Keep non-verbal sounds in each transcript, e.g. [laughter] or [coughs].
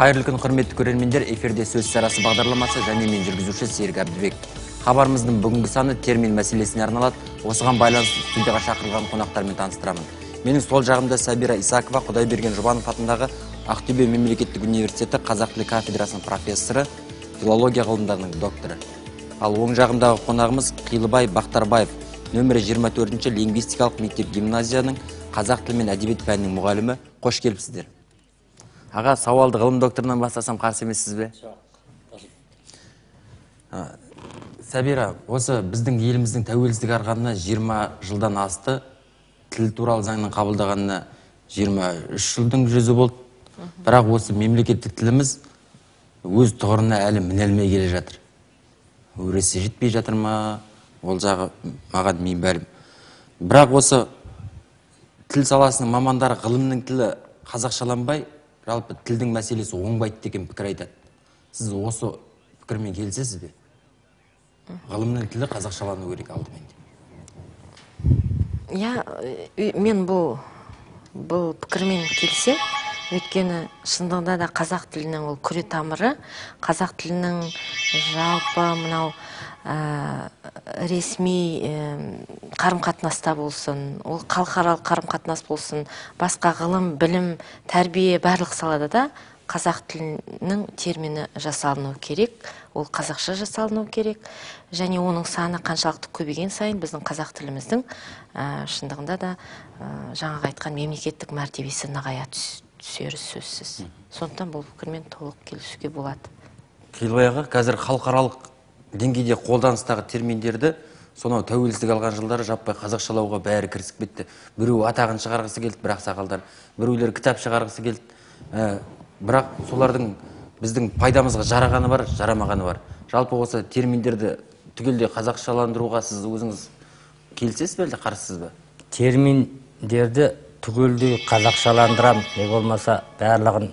қайырлы күн құрметті көрермендер. Эфирде сөз сарасы бағдарламасы және мен жүргізуші серік әбдібек. Хабарымыздың бүгінгі саны термин мәселесіне арналады. Осыған байланысты студияға шақырылған қонақтармен таныстырамын. Менің сол жағымда сабира исакова құдайберген жұбанов атындағы ақтөбе мемлекеттік университеті қазақ тілі кафедрасының профессоры филология ғылымдарының докторы. Ал оң жағымдағы қонағымыз қилыбай бақтарбаев. Нөмірі 24 лингвистикалық мектеп гимназияның қазақ тілі мен әдебиет пәнінің мұғалімі. Қош келіпсіздер. Аға сауалды ғылым докторынан бастасам қарсы емессіз бе? Сәбира осы біздің еліміздің тәуелсіздік алғанына 20 жылдан асты тіл туралы заңның қабылдағанына 23 жылдың жүзі болды. Бірақ осы мемлекеттік тіліміз өз тұғырына әлі міне алмай келе жатыр. Өресі жетпей жатыр ма? Ол жағы маған беймәлім бірақ осы тіл саласының мамандары ғылымның тілі қазақшаланбай жалпы тілдің мәселесі оңбайды деген пікір айтады. Сіз осы пікірмен келісесіз бе? Ғылымның тілі қазақшалану керек алдымен иә мен бұл бұл пікірмен келісемін өйткені шындығында да қазақ тілінің ол күре тамыры қазақ тілінің жалпы мынау ә, ресми қарым қатынаста болсын ол халықаралық қарым қатынас болсын басқа ғылым білім тәрбие барлық салада да қазақ тілінің термині жасалынуы керек ол қазақша жасалынуы керек. Және оның саны қаншалықты көбейген сайын біздің қазақ тіліміздің ә, шындығында да ә, жаңағы айтқан мемлекеттік мәртебесі нығая түс- түсері сөзсіз. Сондықтан бұл пікірмен толық келісуге болады. Қилыбай аға қазір халықаралық деңгейде қолданыстағы терминдерді сонау тәуелсіздік алған жылдары жаппай қазақшалауға бәрі кірісіп кетті. Біреу атағын шығарғысы келді бір ақсақалдар біреулер кітап шығарғысы келді. Ә, бірақ солардың біздің пайдамызға жарағаны бар жарамағаны бар. Жалпы осы терминдерді түгелдей қазақшаландыруға сіз өзіңіз келісесіз бе әлде қарсысыз ба? Терминдерді түгелдей қазақшаландырам. Не болмаса барлығын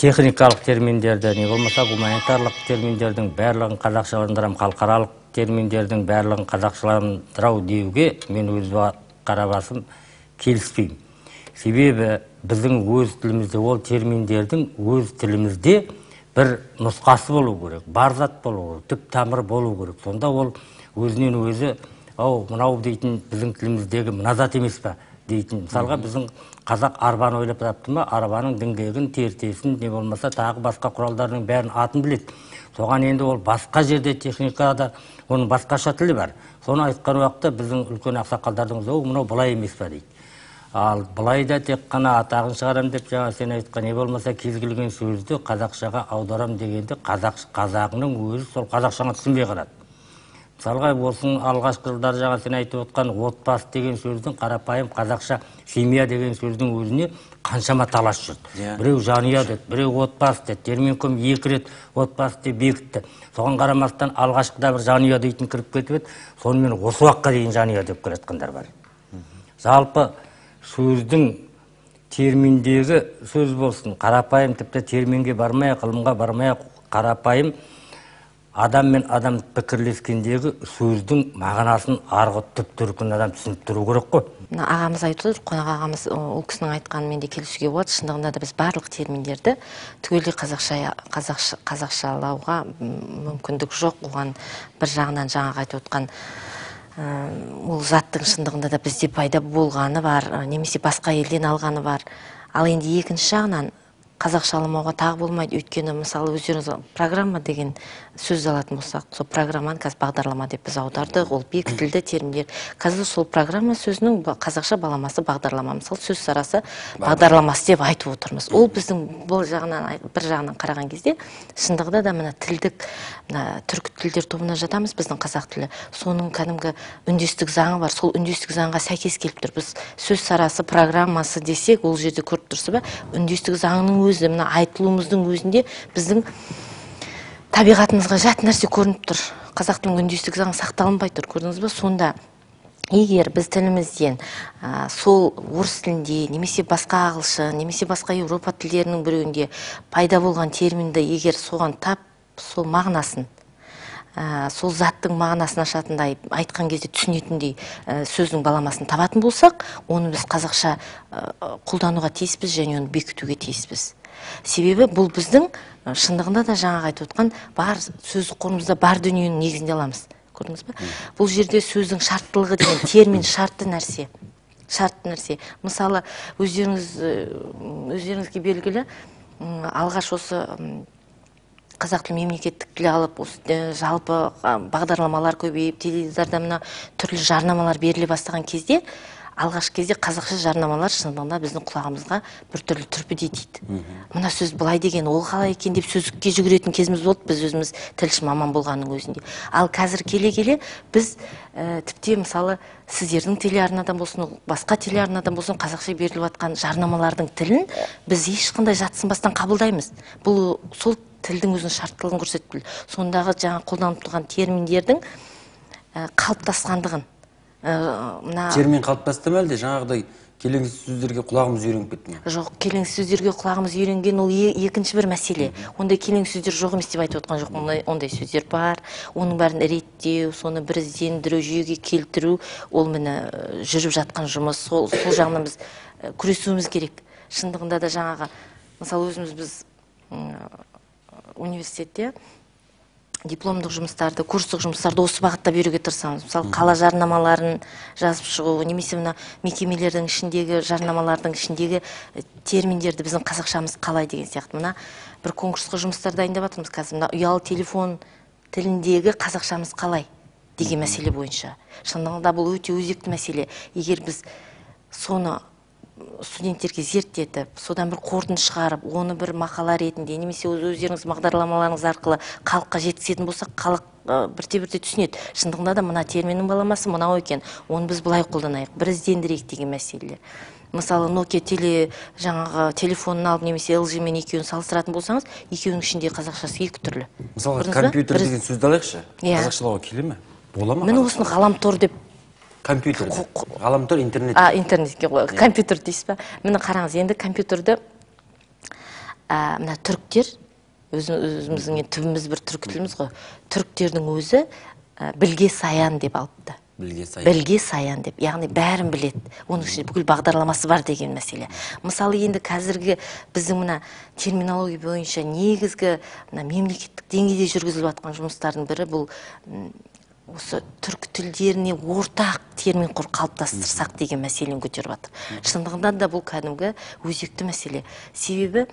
техникалық терминдерді не болмаса гуманитарлық терминдердің барлығын қазақшаландырам. Халықаралық терминдердің барлығын қазақшаландырау деуге мен өз ба- қара басым келіспеймін. Себебі біздің өз тілімізде ол терминдердің өз тілімізде бір нұсқасы болу керек бар зат болу керек түп тамыры болу керек. Сонда ол өзінен өзі ау мынау дейтін біздің тіліміздегі мына зат емес па дейтін. Мысалға біздің қазақ арбаны ойлап тапты ма арбаның діңгегін тертесін не болмаса тағы басқа құралдарының бәрін атын біледі. Соған енді ол басқа жерде техникада оның басқаша тілі бар. Соны айтқан уақытта біздің үлкен ақсақалдардың оу мынау былай емес па дейді. Ал былай да тек қана атағын шығарам деп жаңа сен айтқан не болмаса кез келген сөзді қазақшаға аударам дегенде қазақ қазағының өзі сол қазақшаны түсінбей қалады мысалға осының алғашқы жылдары жаңа сен айтып отқан отбасы деген сөздің қарапайым қазақша семья деген сөздің өзіне қаншама талас жүрді Иә. біреу жанұя деді біреу отбасы деді терминком екі рет отбасы деп бекітті. Соған қарамастан алғашқыда бір жанұя дейтін кіріп кетіп еді сонымен осы уақытқа дейін жанұя деп келе жатқандар бар. Жалпы сөздің терминдегі сөз болсын қарапайым тіпті терминге бармай ақ ғылымға бармай ақ қарапайым адам мен адам пікірлескендегі сөздің мағынасын арғы түп төркінін адам түсініп тұру керек қой. Мына ағамыз айтып отыр қонақ ағамыз ол кісінің айтқанымен де келісуге болады. Шындығында да біз барлық терминдерді түгелдей қазақша қазақша қазақшалауға мүмкіндік жоқ. Оған бір жағынан жаңағы айтып отқан ол заттың шындығында да бізде пайда болғаны бар немесе басқа елден алғаны бар. Ал енді екінші жағынан қазақшаламауға тағы болмайды. Өйткені мысалы өздеріңіз программа деген сөз алатын болсақ сол программаны қазір бағдарлама деп біз аудардық. Ол бекітілді терминдер. Қазір сол программа сөзінің қазақша баламасы бағдарлама. Мысалы сөз сарасы бағдарламасы деп айтып отырмыз. Ол біздің бұл жағынан бір жағынан қараған кезде шындығында да мына тілдік мына түркі тілдер тобына жатамыз біздің қазақ тілі. Соның кәдімгі үндестік заңы бар. Сол үндестік заңға сәйкес келіп тұр. Біз сөз сарасы программасы десек ол жерде көріп тұрсыз ба? Үндестік заңының өзі мына айтылуымыздың өзінде біздің табиғатымызға жат нәрсе көрініп тұр. Қазақ тілінің үндестік заңы сақталынбай тұр көрдіңіз ба сонда егер біз тілімізден ә, сол орыс тілінде немесе басқа ағылшын немесе басқа еуропа тілдерінің біреуінде пайда болған терминді егер соған тап сол мағынасын ә, сол заттың мағынасын ашатындай айтқан кезде түсінетіндей ә, сөздің баламасын табатын болсақ оны біз қазақша қолдануға тиіспіз және оны бекітуге тиіспіз. Себебі бұл біздің шындығында да жаңағы айтып отқан бар сөздік қорымызда бар дүниенің негізінде аламыз. Көрдіңіз ба бұл жерде сөздің шарттылығы деген термин шартты нәрсе. Шартты нәрсе. Мысалы өздеріңіз өздеріңізге белгілі алғаш осы қазақ тілі мемлекеттік тіл алып осы жалпы бағдарламалар көбейіп теледидарда мына түрлі жарнамалар беріле бастаған кезде алғашқы кезде қазақша жарнамалар шындығында біздің құлағымызға біртүрлі түрпідей тиді. Мына сөз былай деген ол қалай екен деп сөздікке жүгіретін кезіміз болды біз өзіміз тілші маман болғанның өзінде. Ал қазір келе келе біз ә, тіпті мысалы сіздердің телеарнадан болсын басқа телеарнадан болсын қазақша беріліп жатқан жарнамалардың тілін біз ешқандай жатсынбастан қабылдаймыз. Бұл сол тілдің өзінің шарттылығын көрсетіп сондағы жаңа қолданып тұрған терминдердің ә, қалыптасқандығын. Мына термин қалыптасты ма әлде? Жаңағыдай келеңсіз сөздерге құлағымыз үйреніп кетті ме? Жоқ келеңсіз сөздерге құлағымыз үйренген ол е- екінші бір мәселе. Ондай келеңсіз сөздер жоқ емес деп айтып отқан жоқпын ондай, ондай сөздер бар. Оның бәрін реттеу соны біріздендіру жүйеге келтіру ол міне жүріп жатқан жұмыс. Сол, сол жағынан біз күресуіміз керек. Шындығында да жаңағы мысалы өзіміз біз университетте дипломдық жұмыстарды курстық жұмыстарды осы бағытта беруге тырысамыз мысалы қала жарнамаларын жазып шығу немесе мына мекемелердің ішіндегі жарнамалардың ішіндегі э, терминдерді біздің қазақшамыз қалай деген сияқты. Мына бір конкурсқа жұмыстар дайындап жатырмыз қазір. Мына ұялы телефон тіліндегі қазақшамыз қалай деген мәселе бойынша. Шындығында бұл өте өзекті мәселе. Егер біз соны студенттерге зерттетіп содан бір қорытынды шығарып оны бір мақала ретінде немесе өз- өздеріңіз бағдарламаларыңыз арқылы халыққа жеткізетін болсақ халық ә, бірте бірте түсінеді. Шындығында да мына терминнің баламасы мынау екен оны біз былай қолданайық біріздендірейік деген мәселелер мысалы nokia теле жаңағы телефонын алып немесе lg мен екеуін салыстыратын болсаңыз екеуінің ішінде қазақшасы екі түрлі. Мысалға ба? компьютер деген сөзді алайықшы. Иә. қазақшалауға келе ме? Бола ма? Міне осыны ғаламтор деп компьютер. Ғаламтор интернет. А интернетке ғой компьютер дейсіз ба? Міне қараңыз енді компьютерді мына түріктер өзі- өзіміздің енді түбіміз бір түркі тіліміз ғой. Түріктердің өзі білге саян деп алыпты. Білге сай білге саян деп. Яғни бәрін біледі. Оның ішінде бүкіл бағдарламасы бар деген мәселе. Мысалы енді қазіргі біздің мына терминология бойынша негізгі мына мемлекеттік деңгейде жүргізіліп жатқан жұмыстардың бірі бұл осы түркі тілдеріне ортақ термин құр қалыптастырсақ деген мәселені көтеріп жатыр. Шындығында да бұл кәдімгі өзекті мәселе. Себебі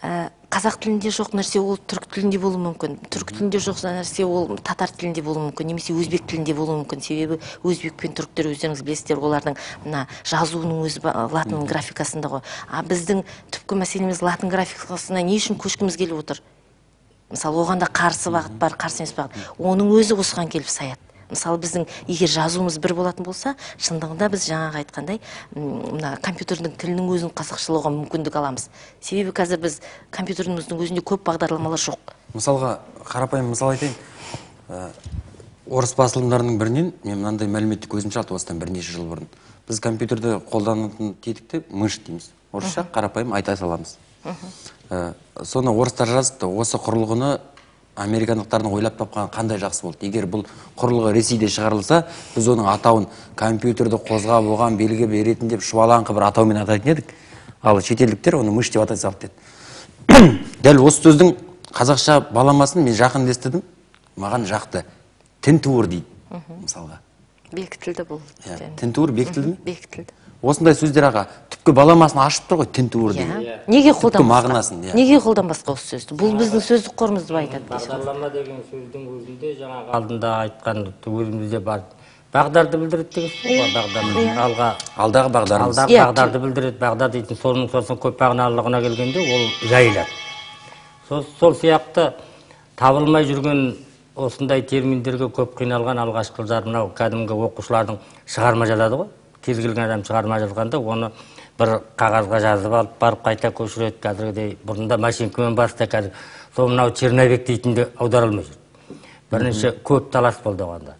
ә, қазақ тілінде жоқ нәрсе ол түрік тілінде болуы мүмкін. Түрік тілінде жоқ нәрсе ол татар тілінде болуы мүмкін немесе өзбек тілінде болуы мүмкін. Себебі өзбек пен түріктер өздеріңіз білесіздер олардың мына жазуының өзі латын графикасында ғой. А біздің түпкі мәселеміз латын графикасына не үшін көшкіміз келіп отыр? Мысалы оған да қарсы бағыт бар қарсы емес бағыт. Оның өзі осыған келіп саяды мысалы біздің егер жазуымыз бір болатын болса шындығында біз жаңағы айтқандай мына компьютердің тілінің өзін қазақшалауға мүмкіндік аламыз. Себебі қазір біз компьютеріміздің өзінде көп бағдарламалар жоқ. Мысалға қарапайым мысал айтайын. Ә, орыс басылымдарының бірінен мен мынандай мәліметті көзім шалды осыдан бірнеше жыл бұрын. Біз компьютерде қолданатын тетікті мышь дейміз. Орысша қарапайым айта саламыз. Ә, соны орыстар жазыпты. Осы құрылғыны американдықтардың ойлап тапқаны қандай жақсы болды. Егер бұл құрылғы ресейде шығарылса біз оның атауын компьютерді қозғап оған белгі беретін деп шұбалаңқы бір атаумен атайтын едік. Ал шетелдіктер оны мышь деп атай салды деді дәл осы сөздің қазақша баламасын мен жақында естідім. Маған жақты. Тінтуір дейді мысалға. Бекітілді бұл иә тінтуір бекітілді ме? Бекітілді. Осындай сөздер аға түпкі баламасын ашып тұр ғой тінтуір иә. деген. Неге қолданбасқа? мағынасын иә. Неге қолданбасқа осы сөзді? Бұл біздің сөздік қорымызды ғой. бағдарлама деген сөздің өзінде жаңағы алдында айтқан өзімізде бар. Бағдарды білдіреді деген сөз ғой бағдар алға. Алдағы бағдарымыз алдағы Иә, бағдарды білдіреді. Бағдар дейтін соның сосын көп мағыналылығына келгенде ол жайылады. Сол, сол сияқты табылмай жүрген осындай терминдерге көп қиналған алғашқы жылдары мынау кәдімгі оқушылардың шығарма жазады ғой. Кез келген адам шығарма жазғанда оны бір қағазға жазып алып барып қайта көшіреді қазіргідей бұрында машинкамен басты қазір сол мынау черновик дейтін де аудара алмай жүр. Бірінші көп талас болды оғанда.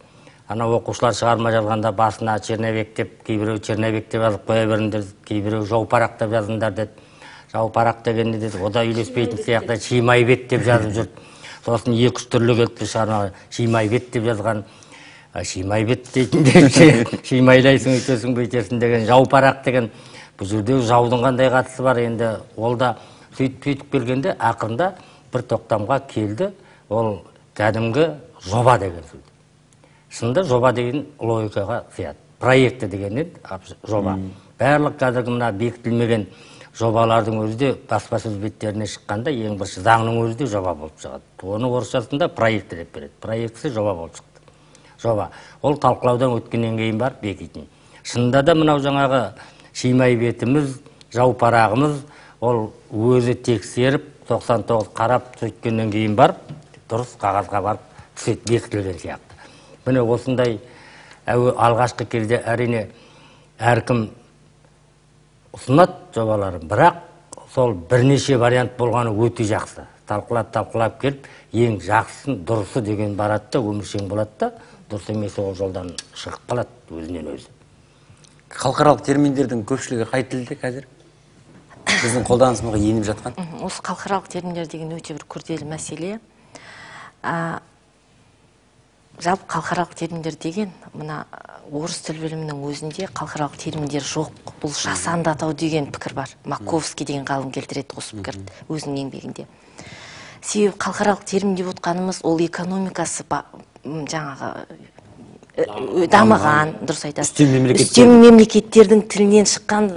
Ана оқушылар шығарма жазғанда басына черновик деп кейбіреу черновик деп жазып қоя беріңдер кейбіреу жаупарақ деп жазыңдар деді жаупарақ деген не деді? Ода үйлеспейтін сияқты шимайбет деп жазып жүр. [laughs] Сосын екі үш түрлі келіпті шығарма шимайбет деп жазған. А, шимайбет дейтін де ши- [laughs] шимайлайсың өйтесің бүйтесің деген жаупарақ деген бұл жерде жаудың қандай қатысы бар енді? Ол да сөйтіп сөйтіп келгенде ақырында бір тоқтамға келді. Ол кәдімгі жоба деген сөз. Шынында жоба деген логикаға сыяды проекті абс- жоба. Барлық қазіргі мына бекітілмеген жобалардың өзі де баспасөз беттеріне шыққанда ең бірінші заңның өзі де жоба болып шығады. Оны орысшасында проекті деп береді. Проектісі жоба болып жоба. Ол талқылаудан өткеннен кейін барып бекитін. Шынында да мынау жаңағы шимай бетіміз жаупарағымыз ол өзі тексеріп 99 қарап сөйткеннен кейін барып дұрыс қағазға барып түседі бекітілген сияқты. Міне осындай әуе алғашқы кезде әрине әркім ұсынады жобаларын бірақ сол бірнеше вариант болғаны өте жақсы. Талқылап талқылап келіп ең жақсысын дұрысы деген барады да өміршең болады да дұрыс емес ол жолдан шығып қалады өзінен өзі. Халықаралық терминдердің көпшілігі қай тілде қазір? Біздің қолданысымызға еніп жатқан. Осы халықаралық терминдер деген өте бір күрделі мәселе. А, жалпы халықаралық терминдер деген мына орыс тіл білімінің өзінде халықаралық терминдер жоқ. Бұл жасанды атау деген пікір бар. Маковский деген ғалым келтіреді осы пікірді өзінің еңбегінде. Себебі халықаралық термин деп отқанымыз ол экономикасы жаңағы э, дамыған. дұрыс айтасыз. Үстем мемлекеттер. үстем мемлекеттердің тілінен шыққан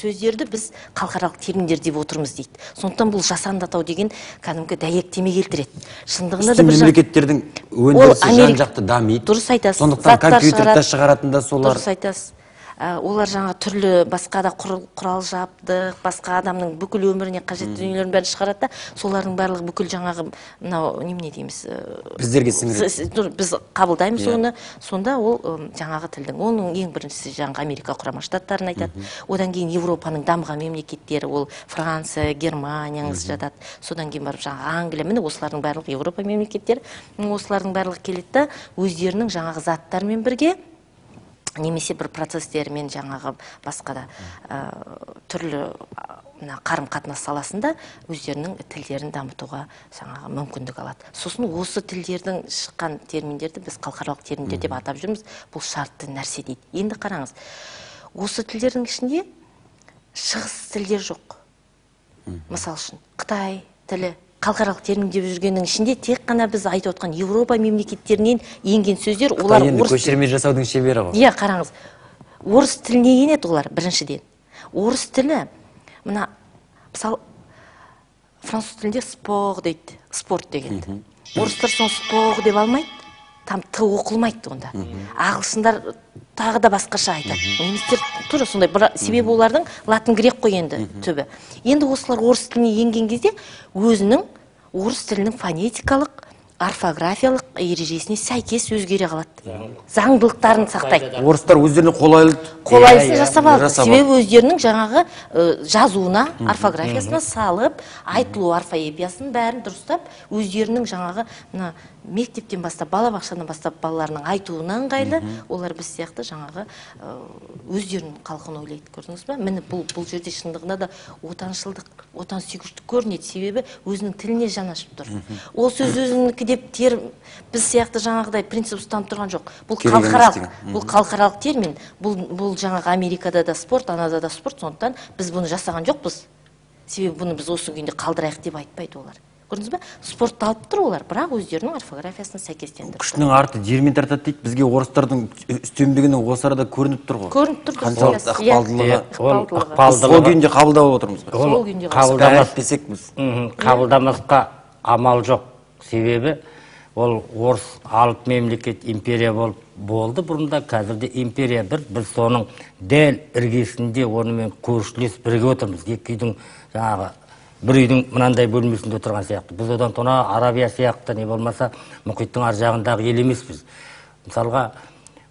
сөздерді біз халықаралық терминдер деп отырмыз дейді. Сондықтан бұл жасанды атау деген кәдімгі дәйектеме келтіреді. Шындығында да бір мемлекеттердің өндірісі жан жақты дамиды. Дұрыс айтасыз. Сондықтан компьютерді шығаратын да солар дұрыс айтасыз. Олар жаңа түрлі басқа да құр- құрал жабдық басқа адамның бүкіл өміріне қажетті дүниелерін бәрін шығарады да солардың барлығы бүкіл жаңағы мынау немене дейміз ә, біздерге сіңіреді. біз қабылдаймыз Иә. оны. Сонда ол жаңағы тілдің оның ең біріншісі жаңағы америка құрама штаттарын айтады. Одан кейін европаның дамыған мемлекеттері ол франция германияңыз жатады. Содан кейін барып жаңағы англия міне осылардың барлығы европа мемлекеттері. Осылардың барлығы келеді да өздерінің жаңағы заттарымен бірге немесе бір процестермен жаңағы басқа да ә, түрлі мына қарым қатынас саласында өздерінің тілдерін дамытуға жаңағы мүмкіндік алады. Сосын осы тілдердің шыққан терминдерді біз халықаралық терминдер деп атап жүрміз. Бұл шартты нәрсе дейді. Енді қараңыз осы тілдердің ішінде шығыс тілдер жоқ. Мысалы үшін қытай тілі. Халықаралық термин деп жүргеннің ішінде тек қана біз айтып отқан еуропа мемлекеттерінен енген сөздер олар енді орыс көшірме жасаудың шебері ғой. Иә қараңыз. Орыс тіліне енеді олар біріншіден. Орыс тілі мына мысалы француз тілінде спор дейді спорт дегенді орыстар соны спор деп алмайды там т оқылмайды онда. Ағылшындар тағы да басқаша айтады. Немістер тура сондай бірақ себебі олардың латын грек қой енді түбі. Енді осылар орыс тіліне енген кезде өзінің орыс тілінің фонетикалық орфографиялық ережесіне сәйкес өзгере қалады. Заңдылықтарын сақтайды орыстар өздеріне қолайлы қолайсын Иә, иә, жасап алды. Себебі өздерінің жаңағы жазуына орфографиясына салып айтылу орфоэпиясын бәрін дұрыстап өздерінің жаңағы мына мектептен бастап балабақшадан бастап балаларының айтуына ыңғайлы. Олар біз сияқты жаңағы өздерінің халқын ойлайды көрдіңіз ба міне бұл бұл жерде шындығында да отаншылдық отансүйгіштік көрінеді. Себебі өзінің тіліне жаны ашып тұр ол сөз өзінікі деп тер біз сияқты жаңағыдай принцип ұстанып тұрған жоқ. Бұл халықаралық бұл халықаралық термин. Бұл бұл жаңағы америкада да спорт анада да спорт сондықтан біз бұны жасаған жоқпыз. Себебі бұны біз осы күйінде қалдырайық деп айтпайды олар. Көрдіңіз ба спортты алып тұр олар бірақ өздерінің орфографиясына сәйкестендіріп күшінің арты жермен тартады дейді. Бізге орыстардың үстемдігінің осы арада көрініп тұр ғой. Көрініп тұр дұрыс қаншалықты. Иә, ықпалдылығы. Ықпалдылығы. Сол күйінде қабылдап отырмыз ғой. Сол күйінде қабылдамас десек біз. Қабылдамасқа амал жоқ. Себебі ол орыс алып мемлекет империя болып болды. Бұрында қазірде империя бір біз соның дәл іргесінде онымен көршілес бірге отырмыз. Екі үйдің жаңағы бір үйдің мынандай бөлмесінде отырған сияқты. Біз одан тона арабия сияқты не болмаса мұхиттың ар жағындағы ел емеспіз. Мысалға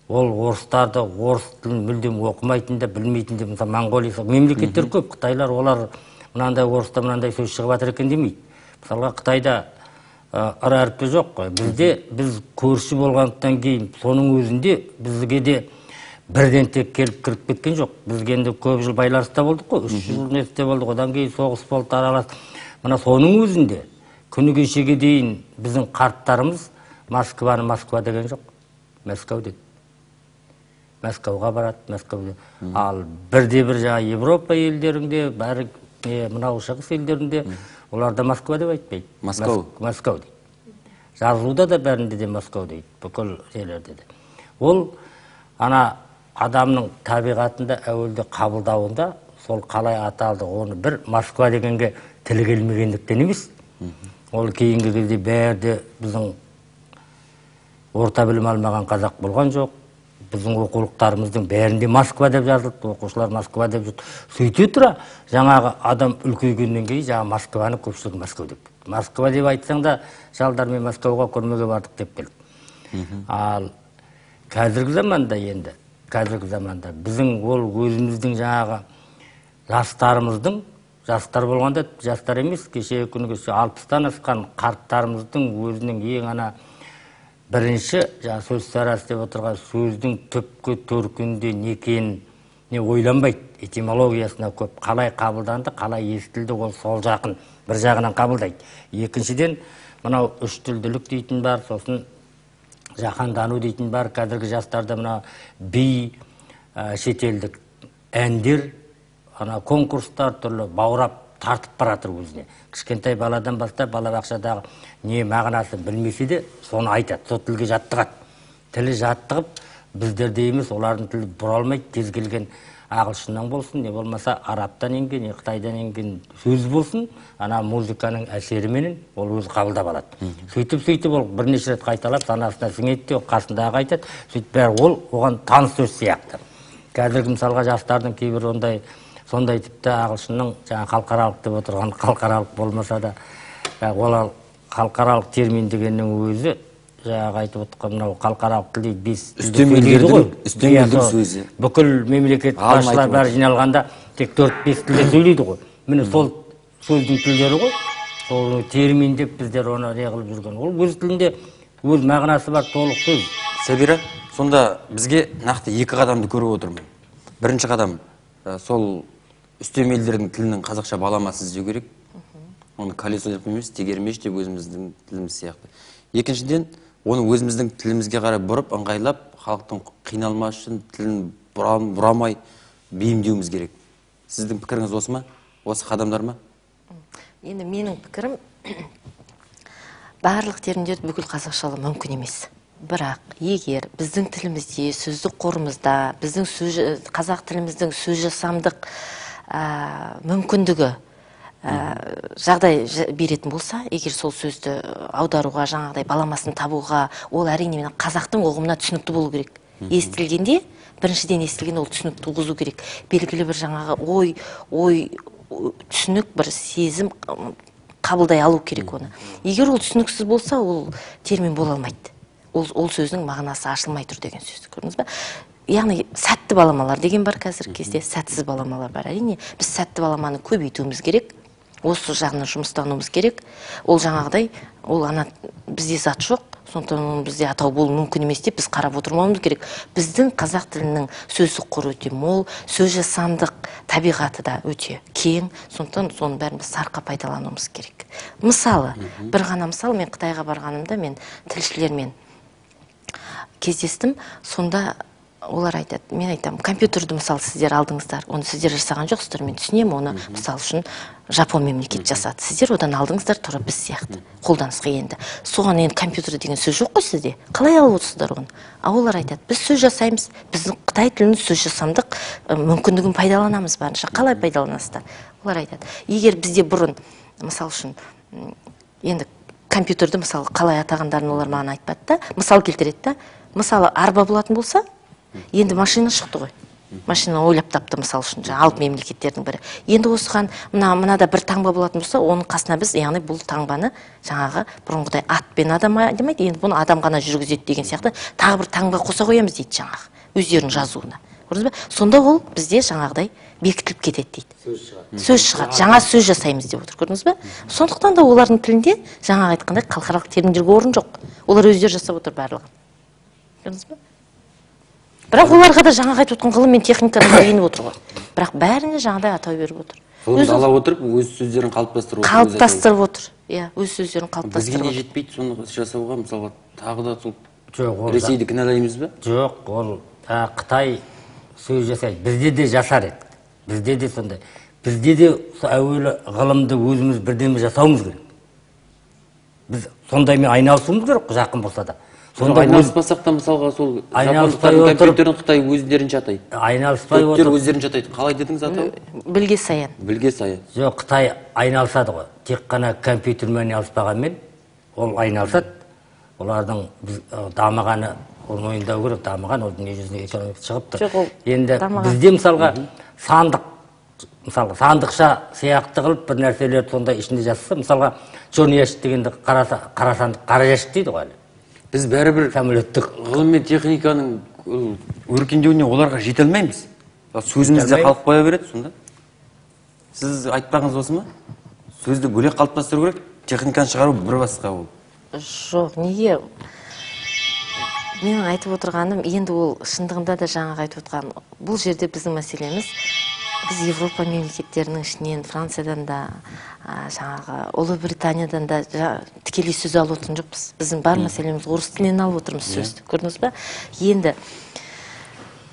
ол орыстарды орыс тілін мүлдем оқымайтын да білмейтін де мысалы моңғолия мемлекеттер көп. Қытайлар олар мынандай орыста мынандай сөз шығып жатыр екен демейді. Мысалға қытайда ыр әріпі жоқ қой. Бізде біз көрші болғандықтан кейін соның өзінде бізге де бірден тек келіп кіріп кеткен жоқ. Бізге енді көп жыл байланыста болдық қой. Үш жыл несте болдық. Одан кейін соғыс болды аралас. Мына соның өзінде күні кешеге дейін біздің қарттарымыз москваны москва деген жоқ. Мәскеу деді. Мәскеуға барады мәскеуде ал бірде бір жаңағы европа елдерінде бәрі мынау шығыс елдерінде оларда москва деп айтпайды Москва. Мос- москва дейді жазылуда да бәрінде де москва дейді бүкіл жерлерде де ол ана адамның табиғатында әуелде қабылдауында сол қалай аталды оны бір москва дегенге тілі келмегендіктен емес ол кейінгі кезде бәрі де біздің орта білім алмаған қазақ болған жоқ біздің оқулықтарымыздың бәрінде москва деп жазылды оқушылар москва деп жүрді сөйте тұра жаңағы адам үлкейгеннен кейін жаңағы москваны көпшілігі москва деп москва деп айтсаң да шалдармен москваға көрмеге бардық деп келді. Ал қазіргі заманда енді қазіргі заманда біздің ол өзіміздің жаңағы жастарымыздың жастар болғанда жастар емес кешегі күні кеше алпыстан асқан қарттарымыздың өзінің ең ана бірінші жаңағы сөз сарасы деп отырған сөздің түпкі төркінінде не екенін не ойланбайды этимологиясына көп. Қалай қабылданды қалай естілді ол сол жақын бір жағынан қабылдайды. Екіншіден мынау үш тілділік дейтін бар сосын жаһандану дейтін бар қазіргі жастарда мына би ә, шетелдік әндер ана конкурстар түрлі баурап тартып бара жатыр өзіне. Кішкентай баладан бастап балабақшадағы не мағынасын білмесе де соны айтады. Сол тілге жаттығады. Тілі жаттығып біздерде емес олардың тілі бұра алмайды. Кез келген ағылшыннан болсын не болмаса арабтан енген не қытайдан енген сөз болсын ана музыканың әсеріменен ол өзі қабылдап алады. Сөйтіп сөйтіп ол бірнеше рет қайталап санасына сіңеді де қасындағы айтады. Сөйтіп бәрі ол оған таныс сөз сияқты. Қазіргі мысалға жастардың кейбір ондай сондай тіпті ағылшынның жаңағы халықаралық деп отырған халықаралық болмаса да олар халықаралық термин дегеннің өзі жаңағы айтып отқан мынау халықаралық тіл дейді бес Үстем елдердің- Иә, елдің сөзі. бүкіл мемлекет басшылар бәрі жиналғанда тек төрт бес тілде сөйлейді ғой. Міне сол сөздің тілдері ғой. Сол термин деп біздер оны не қылып жүрген. Ол өз тілінде өз мағынасы бар толық сөз. Сәбира сонда бізге нақты екі қадамды көріп отырмын. Бірінші қадам сол үстем елдердің тілінің қазақша баламасы іздеу керек. Оны колесо деп емес тегермеш деп өзіміздің тіліміз сияқты. Екіншіден оны өзіміздің тілімізге қарай бұрып ыңғайлап халықтың қиналмас үшін тілін бұра- бұрамай бейімдеуіміз керек. Сіздің пікіріңіз осы ма? Осы қадамдар ма? Енді менің пікірім [coughs] барлық терминдерді бүкіл қазақшалау мүмкін емес. Бірақ егер біздің тілімізде сөздік қорымызда біздің сөз қазақ тіліміздің сөз жасамдық ә, мүмкіндігі ә, жағдай беретін болса егер сол сөзді аударуға жаңағыдай баламасын табуға ол әрине менің қазақтың ұғымына түсінікті болу керек. Естілгенде біріншіден естілгенде ол түсінік туғызу керек. Белгілі бір жаңағы ой ой түсінік бір сезім қабылдай алу керек оны. Егер ол түсініксіз болса ол термин бола алмайды. Ол, ол сөздің мағынасы ашылмай тұр деген сөз көрдіңіз ба яғни сәтті баламалар деген бар қазіргі кезде сәтсіз баламалар бар. Әрине біз сәтті баламаны көбейтуіміз керек осы жағынан жұмыстануымыз керек. Ол жаңағыдай ол ана бізде зат жоқ сондықтан оны бізде атау болуы мүмкін емес деп біз қарап отырмауымыз керек. Біздің қазақ тілінің сөздік қоры өте мол сөз жасамдық табиғаты да өте кең сондықтан соның бәрін біз сарқа пайдалануымыз керек. Мысалы бір ғана мысал мен қытайға барғанымда мен тілшілермен кездестім. Сонда олар айтады мен айтамын компьютерді мысалы сіздер алдыңыздар оны сіздер жасаған жоқсыздар мен түсінемін оны мысалы үшін жапон мемлекеті жасады сіздер одан алдыңыздар тура біз сияқты қолданысқа енді. Соған енді компьютер деген сөз жоқ қой сізде қалай алып отырсыздар оны? А олар айтады біз сөз жасаймыз біздің қытай тілінің сөз жасамдық мүмкіндігін пайдаланамыз барынша қалай пайдаланасыздар? Олар айтады егер бізде бұрын мысалы үшін енді компьютерді мысалы қалай атағандарын олар маған айтпады да мысал келтіреді да мысалы арба болатын болса енді машина шықты ғой. Машина ойлап тапты мысалы үшін жаңағы алып мемлекеттердің бірі. Енді осыған мына мынада бір таңба болатын болса оның қасына біз яғни бұл таңбаны жаңағы бұрынғыдай атпен адам айдамайды енді бұны адам ғана жүргізеді деген сияқты тағы бір таңба қоса қоямыз дейді жаңағы өздерінің жазуына. Көрдіңіз ба сонда ол бізде жаңағыдай бекітіліп кетеді дейді. Сөз шығады. Жаңа сөз жасаймыз деп отыр көрдіңіз ба сондықтан да олардың тілінде жаңағы айтқандай халықаралық терминдерге орын жоқ. Олар өздері жасап отыр барлығын. Көрдіңіз ба бірақ оларға да жаңағы айтып отқан ғылым мен техниканың еніп отыр ғой. Бірақ бәріне жаңағыдай атау беріп отыр. Ғылымды ала отырып өз сөздерін қалыптастырып отыр, қалыптастырып отыр. Иә өз сөздерін атауы. бізге қалыптастырып не жетпейді соны жасауға? мысалға тағы да сол жоқ ол ресейді кінәлаймыз ба? Жоқ ол қытай сөз жасайды. Бізде де жасар еді. Бізде де сондай. Бізде де әуелі ғылымды өзіміз бірдеме жасауымыз керек. Біз сондаймен айналысуымыз керек қой, жақын болса да. Сонда айналыспасақ та мысалға сол Айналыспай компьютерін қытай өздерінше атайды айналыспай отырып өздерінше атайды қалай дедіңіз атау? Білге саян. Білге сая жоқ қытай айналысады ғой. Тек қана компьютермен айналыспағанмен ол айналысады. Олардың біз дамығаны оны мойындау керек дамыған ол дүниежүзіне экономика шығып тұр. Жоқ, ол енді бізде мысалға сандық мысалға сандықша сияқты қылып бір нәрселерді сондай ішінде жасаса мысалға черный ящик дегенді қараса қара сандық қара ящик дейді ғой әлі. Біз бәрібір самолеттік ғылым мен техниканың өркендеуіне оларға жете алмаймыз. Ал сөзімізде қалып қоя береді сонда. Сіз айтпағыңыз осы ма? Сөзді бөлек қалыптастыру керек техниканы шығару бір басқа ол. Жоқ неге? Менің айтып отырғаным енді ол шындығында да жаңағы айтып отырған бұл жерде біздің мәселеміз біз европа мемлекеттерінің ішінен франциядан да жаңағы ұлыбританиядан да тікелей сөз алып отырған жоқпыз. Біздің бар мәселеміз орыс тілінен алып отырмыз сөзді көрдіңіз ба? Енді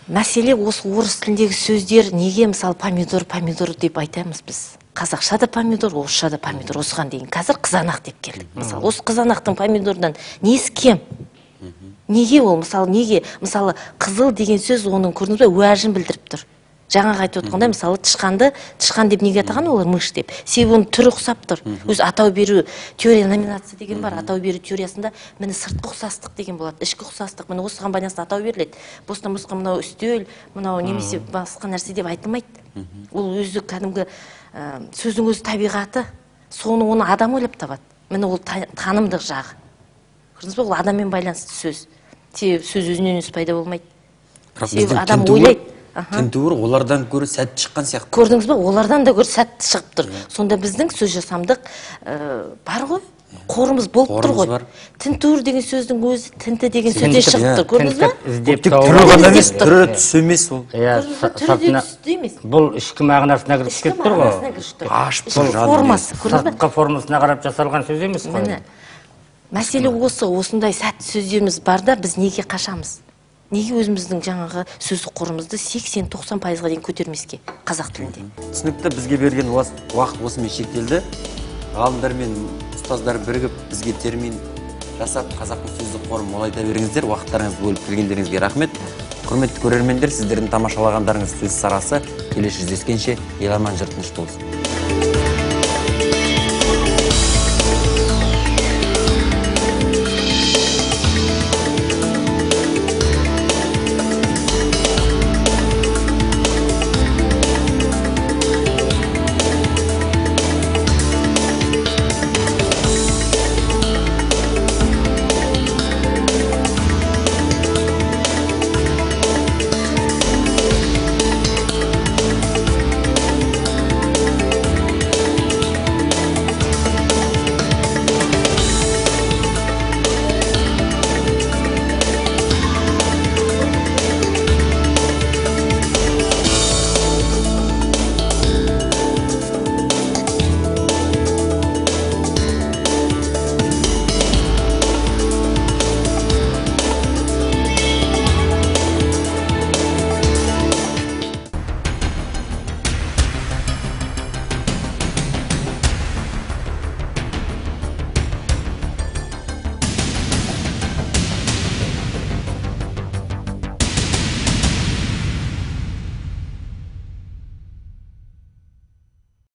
мәселе осы орыс тіліндегі сөздер неге мысалы помидор помидор деп айтамыз біз? Қазақша да помидор орысша да помидор. Осыған дейін қазір қызанақ деп келдік. Мысалы осы қызанақтың помидордан несі кем? Неге ол? Мысалы неге? Мысалы қызыл деген сөз оның көрдіңіз ба уәжін білдіріп тұр. Жаңағы айтып отқандай мысалы тышқанды тышқан деп неге атаған олар мышь деп? Себебі оның түрі ұқсап тұр. Өзі атау беру теория номинация деген бар атау беру теориясында міне сыртқы ұқсастық деген болады ішкі ұқсастық. Міне осыған байланысты атау беріледі. Бостан босқа мынау үстел мынау немесе басқа нәрсе деп айтылмайды. Ол өзі кәдімгі ә, сөздің өзі табиғаты. Соны оны адам ойлап табады. Міне ол та- танымдық жағы. Көрдіңіз ба ол адаммен байланысты сөз. Себебі сөз өзінен өзі пайда болмайды. Себебі адам ойлайды. Тінтуір олардан гөрі сәтті шыққан сияқты. Көрдіңіз ба олардан да гөрі сәтті шығып тұр. Сонда біздің сөз жасамдық ә, бар ғой. Қорымыз болып тұр ғой. тінтуір деген сөздің өзі тінті деген сөзден шығып иә, тұр. Көрдіңіз ба іздеп түрі ғана емес, түрі түс емес ол. Иә емес бұл ішкі мағынасына кіріп кетіп тұр ғой. Ашып тұр, формасы көрдіңіз ба сыртқы формасына қарап жасалған сөз емес қой. Міне мәселе осы осындай сәтті сөздеріміз барда біз неге қашамыз? Неге өзіміздің жаңағы сөздік қорымызды 80-90 пайызға дейін көтермеске қазақ тілінде? Түсінікті бізге берген уақыт осымен шектелді. Ғалымдар мен ұстаздар бірігіп бізге термин жасап қазақтың сөздік қорын молайта беріңіздер уақыттарыңызды бөліп келгендеріңізге рахмет. Құрметті көрермендер сіздердің тамашалағандарыңыз сөз сарасы. Келесі жүздескенше ел аман жұрт тыныш болсын.